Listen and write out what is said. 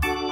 Bye.